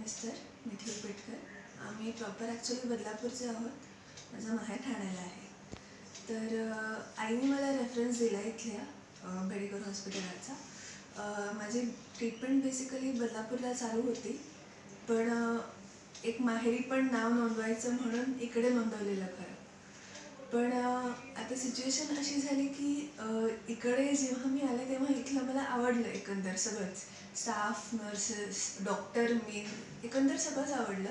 Mister methyl Petkar. आम्ही proper actually बदलापूरचे आहोत. माझं माहेर ठाण्याला आहे. तर आईने मला रेफरन्स दिला इथल्या बेडेकर मेडिकल हॉस्पिटलचा माझी ट्रीटमेंट बेसिकली बदलापूरला चालू होती. पण एक माहेरी पण नाव नोंदवायचं म्हणून इकडे नोंदवलेलं खरं. पण आता सिच्युएशन अशी झाली की इकडे जेव्हा मी आले तेव्हा इथलं मला आवडलं एकंदर सगळंच. स्टाफ नर्सेस डॉक्टर मेन एकंदर सगळंच आवडलं.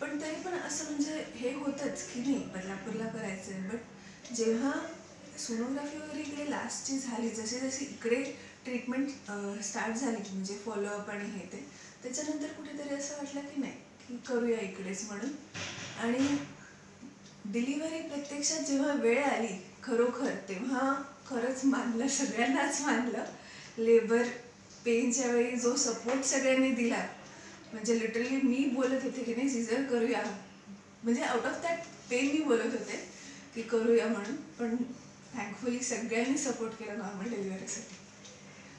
पण तरी पण असं म्हणजे हे होतंच की नाही बदलापूरला करायचं आहे बट जेव्हा सोनोग्राफी वगैरे इकडे लास्टची झाली जशी जशी इकडे ट्रीटमेंट स्टार्ट झाली की म्हणजे फॉलोअप आणि हे ते त्याच्यानंतर कुठेतरी असं वाटलं की नाही की करूया इकडेच म्हणून. आणि डिलिव्हरी प्रत्यक्षात जेव्हा वेळ आली खरोखर तेव्हा खरंच मानलं सगळ्यांनाच मानलं. लेबर पेनच्या वेळी जो सपोर्ट सगळ्यांनी दिला म्हणजे लिटरली मी बोलत होते की नाही सिझर करूया. म्हणजे आउट ऑफ दॅट पेन मी बोलत होते की करूया म्हणून पण थँकफुली सगळ्यांनी सपोर्ट केला नॉर्मल डिलिव्हरीसाठी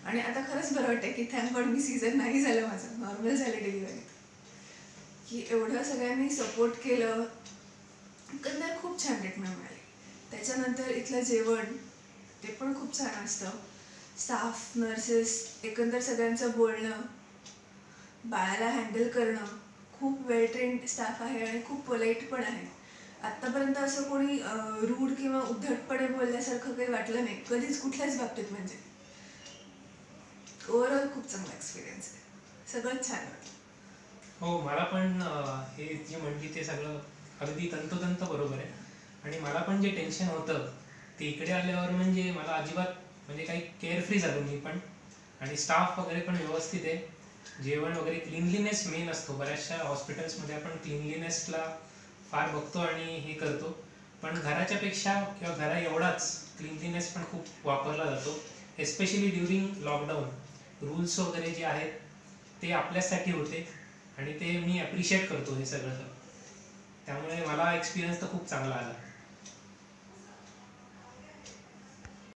आणि आता खरंच बरं वाटतं की थँक गॉड मी सीझन नाही झालं माझं नॉर्मल झालं डिलिव्हरी की एवढं सगळ्यांनी सपोर्ट केलं एकंदर खूप छान ट्रीटमेंट मिळाले त्याच्यानंतर इथलं जेवण ते पण खूप छान असतं. स्टाफ नर्सेस एकंदर सगळ्यांचं बोलणं बाळाला हँडल करणं खूप वेल ट्रेंड स्टाफ आहे आणि खूप पोलाईट पण आहे. आत्तापर्यंत असं कोणी रूढ किंवा उद्धटपणे बोलल्यासारखं काही वाटलं नाही. कधीच कुठल्याच बाबतीत म्हणजे. ओव्हरऑल खूप चांगला एक्सपिरियन्स आहे. सगळंच छान वाटलं. हो मला पण हे जे म्हणली ते सगळं अगदी तंतोतंत बरोबर आहे. आणि मला पण जे टेन्शन होतं ते इकडे आल्यावर म्हणजे मला अजिबात म्हणजे काही केअरफ्री झालो मी पण. आणि स्टाफ वगैरे पण व्यवस्थित आहे. जेवण वगैरे क्लिनलीनेस मेन असतो. बऱ्याचशा हॉस्पिटल्समध्ये आपण क्लिनलीनेसला फार बघतो आणि हे करतो. पण घराच्या पेक्षा किंवा घरा एवढाच क्लिनलीनेस पण खूप वापरला जातो. एस्पेशली ड्युरिंग लॉकडाऊन रूल्स वगैरे जे आहेत ते आपल्यासाठी होते. आणि ते मी ॲप्रिशिएट करतो हे सगळं. त्यामुळे मला एक्सपिरियन्स तर खूप चांगला आला.